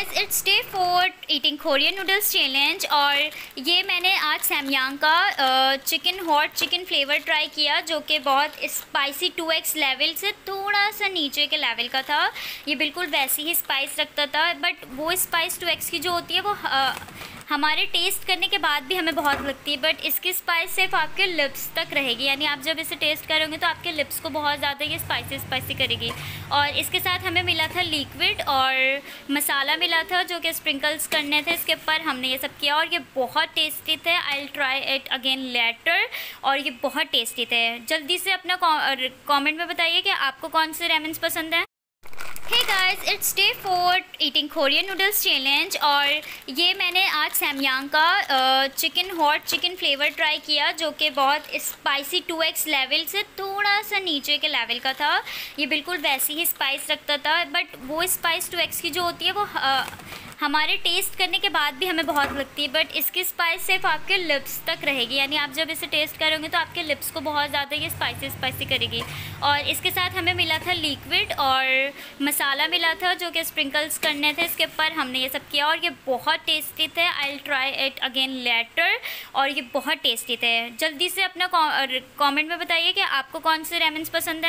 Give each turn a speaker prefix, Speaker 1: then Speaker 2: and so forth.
Speaker 1: Guys it's day four eating Korean noodles challenge और ये मैंने आज सैमयांग का chicken hot chicken flavour try किया जो कि बहुत स्पाइसी टू एक्स लेवल से थोड़ा सा नीचे के लेवल का था। ये बिल्कुल वैसी ही स्पाइस रखता था बट वो स्पाइस टू एक्स की जो होती है वो हमारे टेस्ट करने के बाद भी हमें बहुत लगती है बट इसकी स्पाइस सिर्फ़ आपके लिप्स तक रहेगी। यानी आप जब इसे टेस्ट करोगे तो आपके लिप्स को बहुत ज़्यादा ये स्पाइसी स्पाइसी करेगी। और इसके साथ हमें मिला था लिक्विड और मसाला मिला था जो कि स्प्रिंकल्स करने थे। इसके ऊपर हमने ये सब किया और ये बहुत टेस्टी थे। I try it again later और ये बहुत टेस्टी थे। जल्दी से अपना कॉमेंट में बताइए कि आपको कौन से रेमन्स पसंद हैं। Hey guys it's day four eating Korean noodles challenge और ये मैंने आज सैमयांग का chicken hot chicken flavour try किया जो कि बहुत स्पाइसी टू एक्स लेवल से थोड़ा सा नीचे के लेवल का था। ये बिल्कुल वैसी ही स्पाइस रखता था बट वो स्पाइस टू एक्स की जो होती है वो हमारे टेस्ट करने के बाद भी हमें बहुत लगती है बट इसकी स्पाइस सिर्फ़ आपके लिप्स तक रहेगी। यानी आप जब इसे टेस्ट करोगे तो आपके लिप्स को बहुत ज़्यादा ये स्पाइसी स्पाइसी करेगी। और इसके साथ हमें मिला था लिक्विड और मसाला मिला था जो कि स्प्रिंकल्स करने थे। इसके ऊपर हमने ये सब किया और ये बहुत टेस्टी थे। I try it again later और ये बहुत टेस्टी थे। जल्दी से अपना कॉमेंट में बताइए कि आपको कौन से रेमन्स पसंद हैं।